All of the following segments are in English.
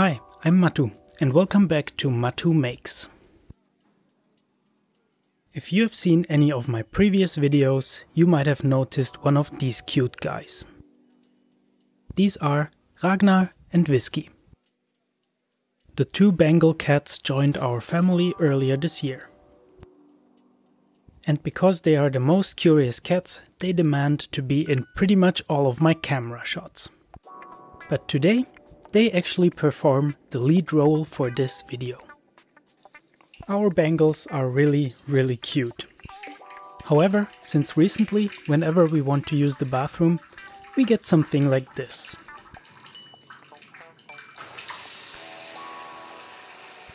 Hi, I'm Matou, and welcome back to Matou Makes. If you have seen any of my previous videos, you might have noticed one of these cute guys. These are Ragnar and Whiskey. The two Bengal cats joined our family earlier this year. And because they are the most curious cats, they demand to be in pretty much all of my camera shots. But today, they actually perform the lead role for this video. Our Bengals are really, really cute. However, since recently, whenever we want to use the bathroom, we get something like this.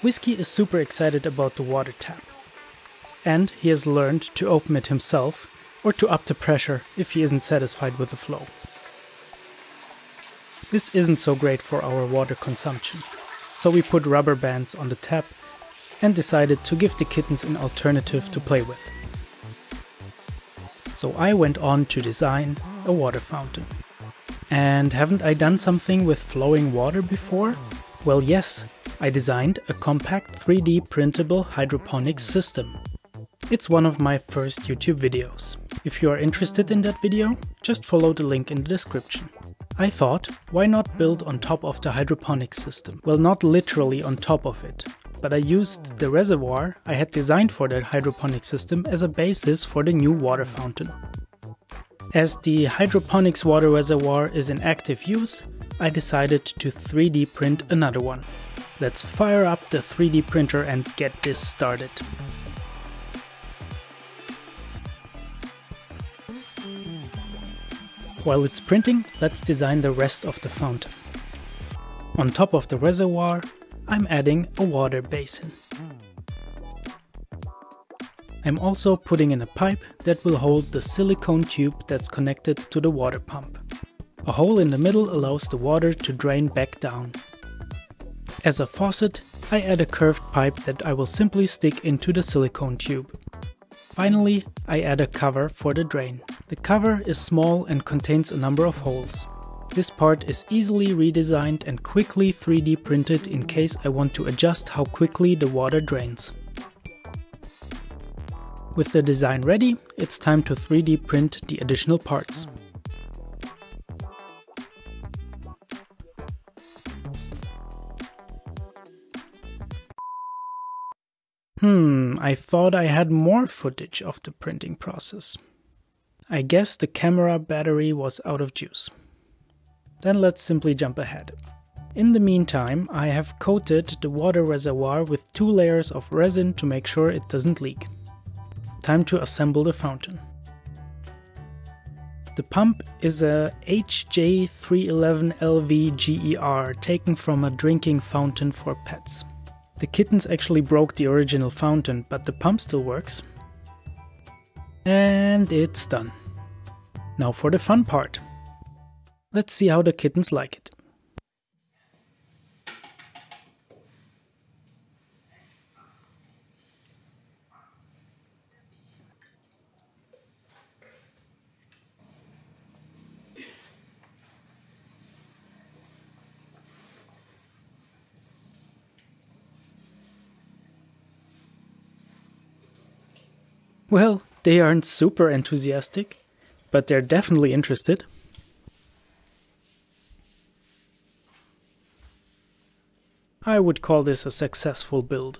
Whiskey is super excited about the water tap. And he has learned to open it himself or to up the pressure if he isn't satisfied with the flow. This isn't so great for our water consumption, so we put rubber bands on the tap and decided to give the kittens an alternative to play with. So I went on to design a water fountain. And haven't I done something with flowing water before? Well yes, I designed a compact 3D printable hydroponics system. It's one of my first YouTube videos. If you are interested in that video, just follow the link in the description. I thought, why not build on top of the hydroponic system? Well, not literally on top of it, but I used the reservoir I had designed for that hydroponic system as a basis for the new water fountain. As the hydroponics water reservoir is in active use, I decided to 3D print another one. Let's fire up the 3D printer and get this started. While it's printing, let's design the rest of the fountain. On top of the reservoir, I'm adding a water basin. I'm also putting in a pipe that will hold the silicone tube that's connected to the water pump. A hole in the middle allows the water to drain back down. As a faucet, I add a curved pipe that I will simply stick into the silicone tube. Finally, I add a cover for the drain. The cover is small and contains a number of holes. This part is easily redesigned and quickly 3D printed in case I want to adjust how quickly the water drains. With the design ready, it's time to 3D print the additional parts. Hmm, I thought I had more footage of the printing process. I guess the camera battery was out of juice. Then let's simply jump ahead. In the meantime, I have coated the water reservoir with two layers of resin to make sure it doesn't leak. Time to assemble the fountain. The pump is a HJ311LV GER taken from a drinking fountain for pets. The kittens actually broke the original fountain, but the pump still works. And it's done. Now for the fun part. Let's see how the kittens like it. Well, they aren't super enthusiastic, but they're definitely interested. I would call this a successful build.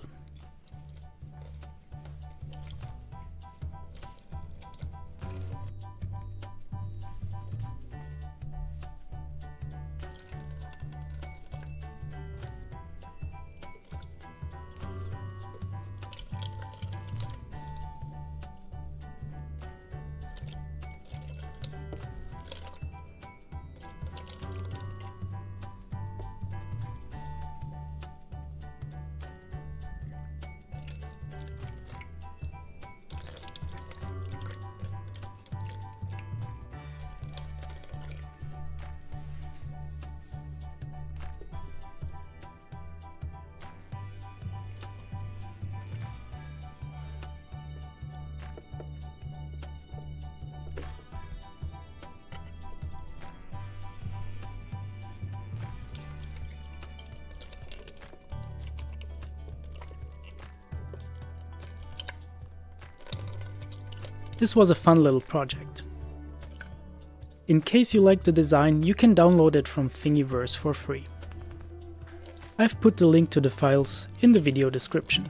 This was a fun little project. In case you like the design, you can download it from Thingiverse for free. I've put the link to the files in the video description.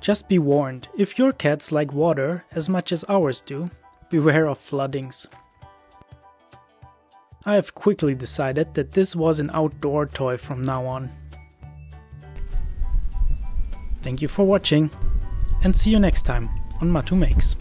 Just be warned, if your cats like water as much as ours do, beware of floodings. I have quickly decided that this was an outdoor toy from now on. Thank you for watching and see you next time on Matou Makes.